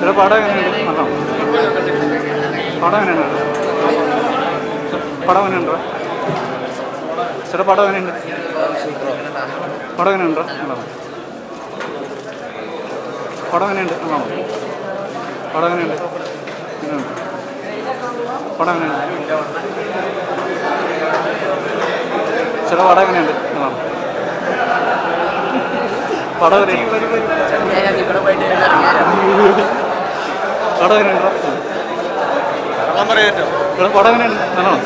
ചേട്ടാ പടം എങ്ങനെയുണ്ട്? നല്ലോ പടം എങ്ങനെയുണ്ട്? പടം എങ്ങനെയുണ്ടോ? ചില പടം എങ്ങനെയുണ്ട്? പടം എങ്ങനെയുണ്ടോ? നല്ലോ പടം എങ്ങനെയുണ്ട്? നല്ലോ പടം എങ്ങനെയുണ്ട്? പടം എങ്ങനെയുണ്ട്? ചേട്ടാ പടം എങ്ങനെയുണ്ട്? പടം പടം എങ്ങനെയുണ്ട്? പടം എങ്ങനെയുണ്ട്? നല്ലോണം.